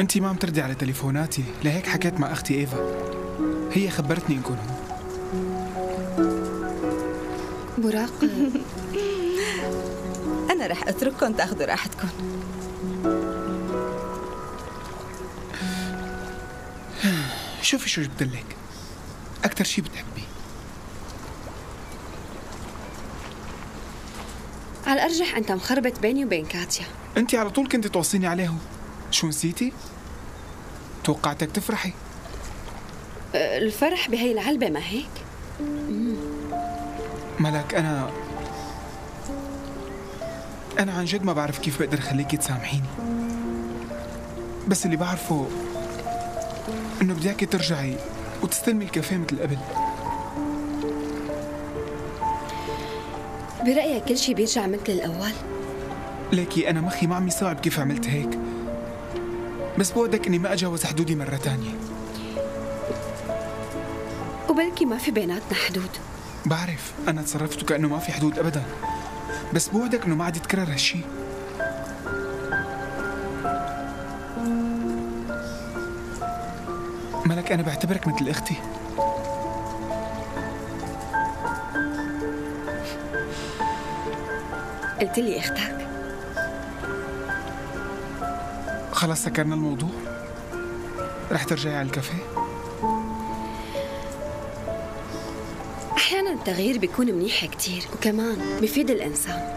أنت ما عم تردي على تليفوناتي لهيك حكيت مع أختي إيفا. هي خبرتني انكم هون براق. أنا رح أترككم تأخذوا راحتكم شوفي شو جبت لك. أكثر شيء بتحبيه على الأرجح أنت مخربط بيني وبين كاتيا. أنت على طول كنت توصيني عليهم شو نسيتي؟ توقعتك تفرحي. أه، الفرح بهي العلبة ما هيك؟ ملك أنا أنا عن جد ما بعرف كيف بقدر اخليكي تسامحيني. بس اللي بعرفه إنه بدي إياكي ترجعي وتستلمي الكافيه مثل قبل. برأيك كل شي بيرجع مثل الأول؟ ليكي أنا مخي ما عم يستوعب كيف عملت هيك. بس بوعدك اني ما اتجاوز حدودي مرة تانية. وبلكي ما في بيناتنا حدود. بعرف أنا تصرفت كأنه ما في حدود ابدا. بس بوعدك إنه ما عاد يتكرر هالشي. ملك أنا بعتبرك مثل أختي. قلت لي أختك. خلص سكرنا الموضوع. رح ترجعي على الكافيه؟ أحيانا التغيير بيكون منيح كتير وكمان بيفيد الإنسان.